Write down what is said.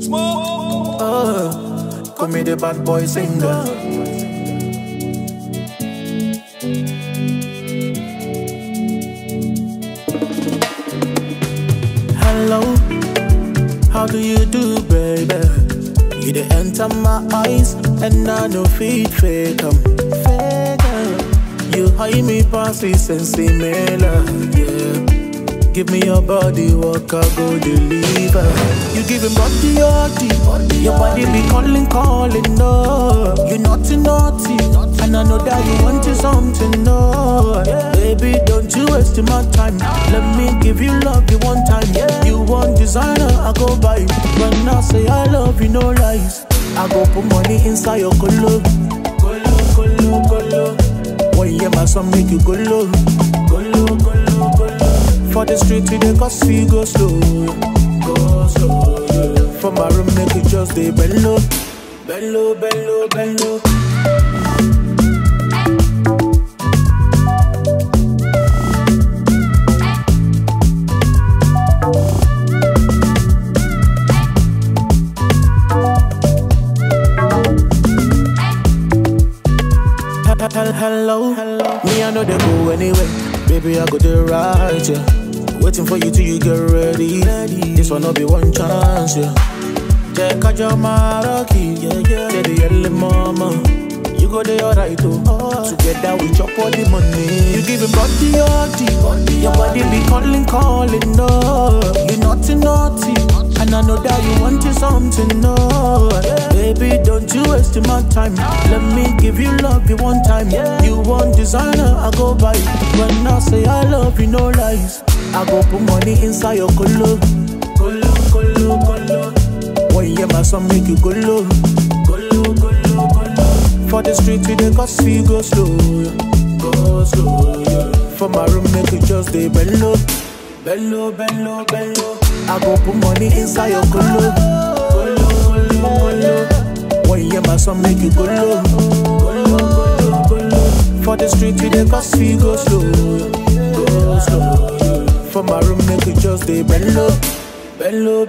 Smoke. Uh, call me the bad boy singer. Hello, how do you do, baby? You dey enter my eyes, and I know feed fake. You hide me past me love, yeah. Give me your body, walk, I go deliver. You giving body, body, your body be calling, calling, no. You naughty, naughty, and I know that you want something, no. Baby, don't you waste my time. Let me give you love you one time. Yeah. You want designer, I go buy. When I say I love you, no lies. I go put money inside your colo, colo, colo, colo. You my song, make you go low, go low, go low, go low. For the street, we dey cause we go slow, go slow. Yeah. For my room, make you just dey bend low, bend low, bend low, bend low. Hel- Hello, hello. Me, I know they go anyway. Baby, I go the right, yeah. Waiting for you till you get ready. ready. This one no be one chance, yeah. Check out your Maraki, yeah, yeah. The yellow mama. You go there alright, oh. Together we chop all the money. You give giving body, body, your body be calling, calling, no. You naughty, naughty, and I know that you want to something, no. Baby, don't you waste my time. Let me give you love you one time. You want designer, I go buy. When I say I love you, no lies. I go put money inside your colo, colo, colo, colo. When you my song, make you low, go low. For the street, we dey cause we go slow, go slow. For my room, make you just dey bend low, bend low. I go put money inside your colo, colo, colo, colo. When you hear my song, make you go low, go low. For the street, we dey cause we go slow, go slow. For my room, make you just dey bend low, bend low,